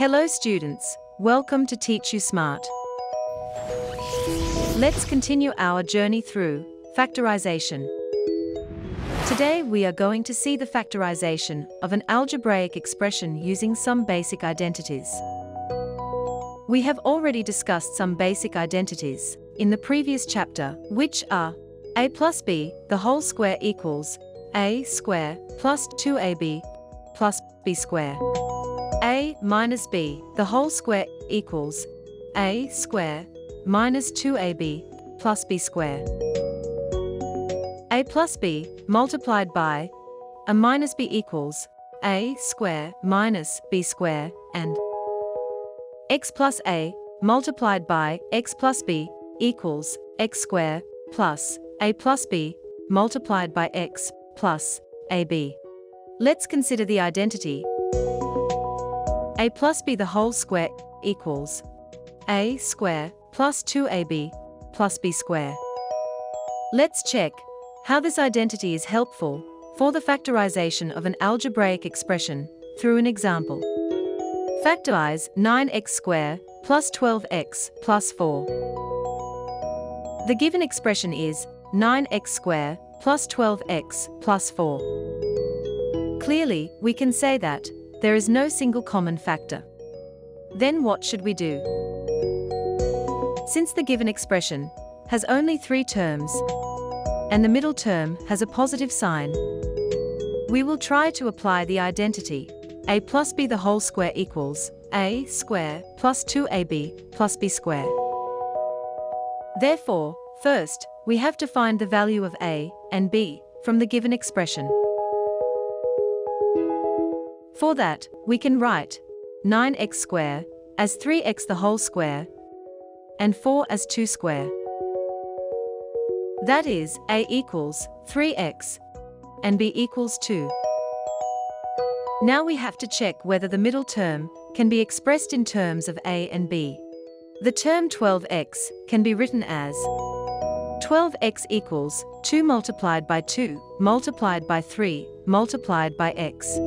Hello students, welcome to Teach You Smart. Let's continue our journey through factorization. Today we are going to see the factorization of an algebraic expression using some basic identities. We have already discussed some basic identities in the previous chapter, which are a plus b, the whole square equals a square plus 2ab plus b square. A minus b, the whole square equals a square minus 2ab plus b square. a plus b multiplied by a minus b equals a square minus b square and x plus a multiplied by x plus b equals x square plus a plus b multiplied by x plus ab. Let's consider the identity. A plus b the whole square equals a square plus 2ab plus b square. Let's check how this identity is helpful for the factorization of an algebraic expression through an example. Factorize 9x square plus 12x plus 4. The given expression is 9x square plus 12x plus 4. Clearly, we can say that there is no single common factor. Then what should we do? Since the given expression has only three terms, and the middle term has a positive sign, we will try to apply the identity a plus b the whole square equals a square plus 2ab plus b square. Therefore, first, we have to find the value of a and b from the given expression. For that, we can write 9x square as 3x the whole square and 4 as 2 square. That is, a equals 3x and b equals 2. Now we have to check whether the middle term can be expressed in terms of a and b. The term 12x can be written as 12x equals 2 multiplied by 2 multiplied by 3 multiplied by x.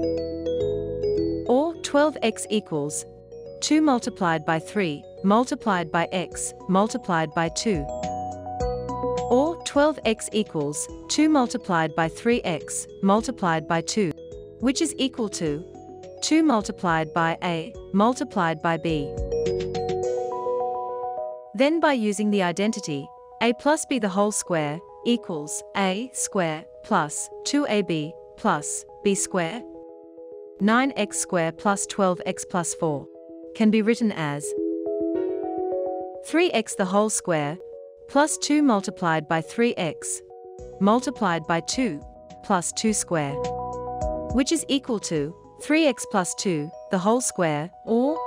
Or 12x equals 2 multiplied by 3 multiplied by x multiplied by 2. Or 12x equals 2 multiplied by 3x multiplied by 2, which is equal to 2 multiplied by a multiplied by b. Then by using the identity a plus b the whole square equals a square plus 2ab plus b square 9x squared plus 12x plus 4 can be written as 3x the whole square plus 2 multiplied by 3x multiplied by 2 plus 2 square, which is equal to 3x plus 2 the whole square or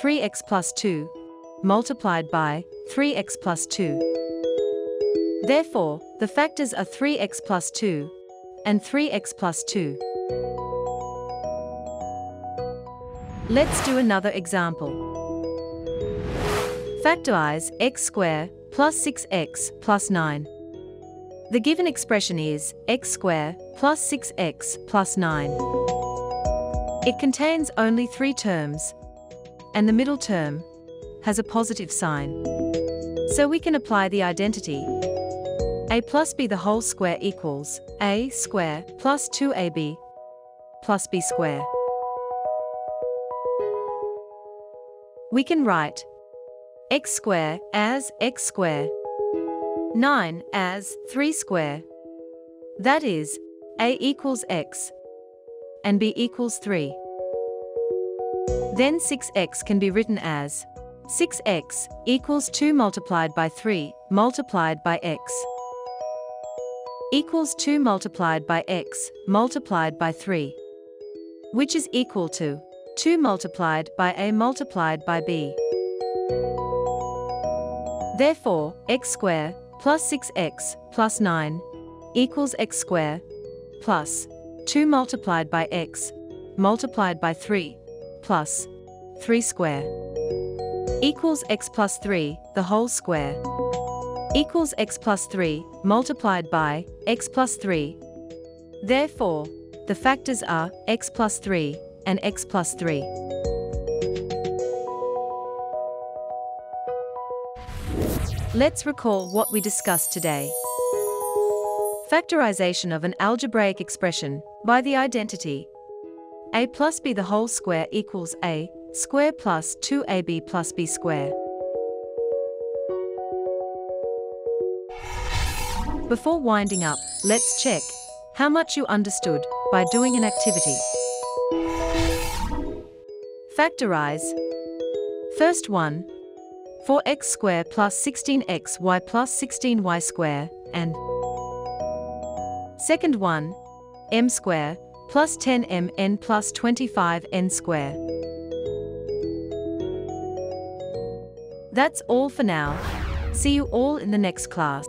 3x plus 2 multiplied by 3x plus 2. Therefore, the factors are 3x plus 2 and 3x plus 2. Let's do another example. Factorize x square plus 6x plus 9. The given expression is x square plus 6x plus 9. It contains only three terms, and the middle term has a positive sign. So we can apply the identity. a plus b the whole square equals a square plus 2ab plus b square. We can write x square as x square. 9 as 3 square. That is, a equals x and b equals 3. Then 6x can be written as 6x equals 2 multiplied by 3 multiplied by x equals 2 multiplied by x multiplied by 3, which is equal to 2 multiplied by a multiplied by b. Therefore, x square plus 6x plus 9 equals x square plus 2 multiplied by x multiplied by 3 plus 3 square equals x plus 3 the whole square equals x plus 3 multiplied by x plus 3. Therefore, the factors are x plus 3 and x plus 3. Let's recall what we discussed today. Factorization of an algebraic expression by the identity a plus b the whole square equals a square plus 2ab plus b square. Before winding up, let's check how much you understood by doing an activity. Factorize. First one, 4x square plus 16xy plus 16y square, and second one, m square plus 10mn plus 25n square. That's all for now. See you all in the next class.